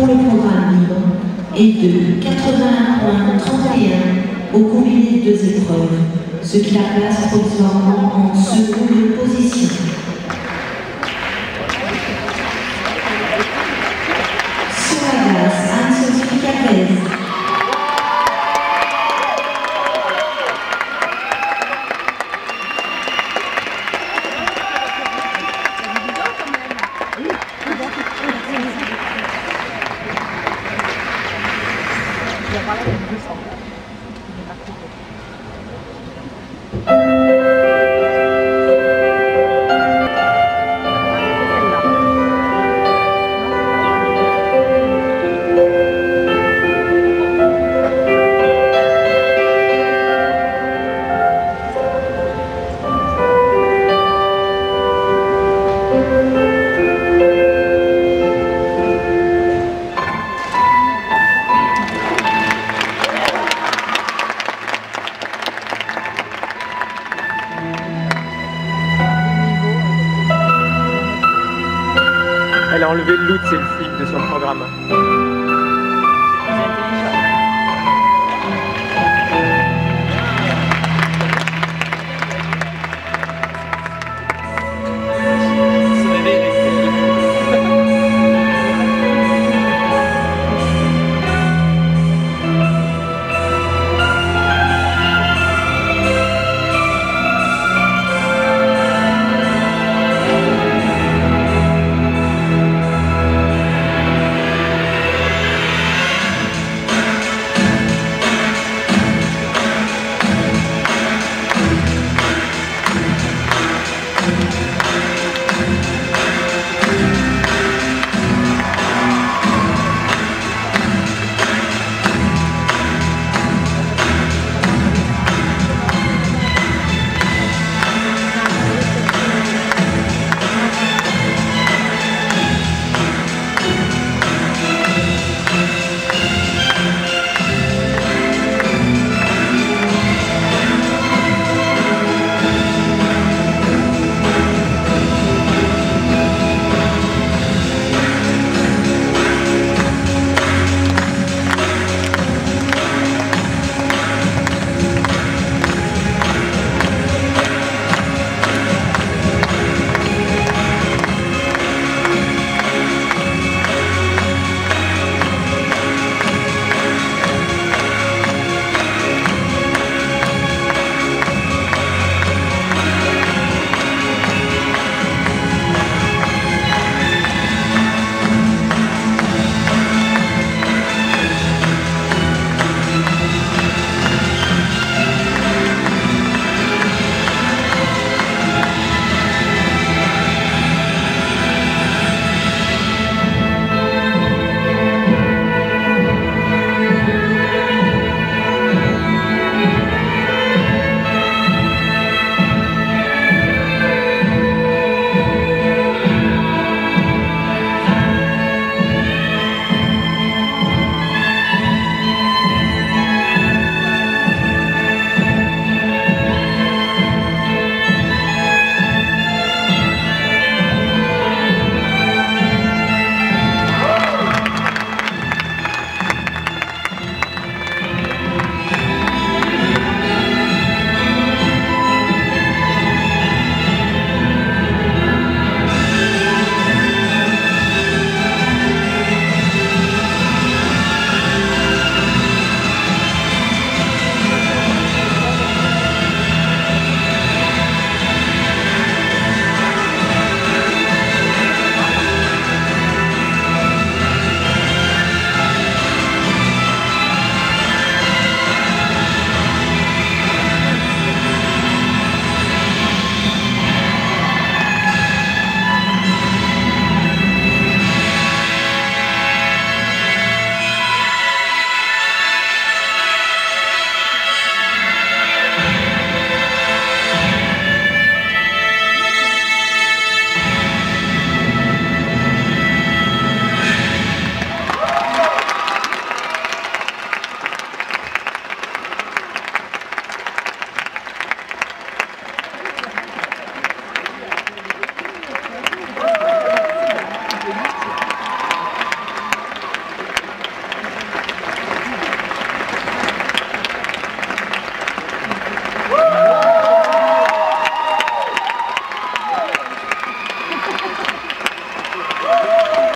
pour le programme libre et de 81.31 au combiné de deux épreuves, ce qui la place provisoirement en seconde position. parler avec 200. Elle a enlevé le c'est le flip de son programme.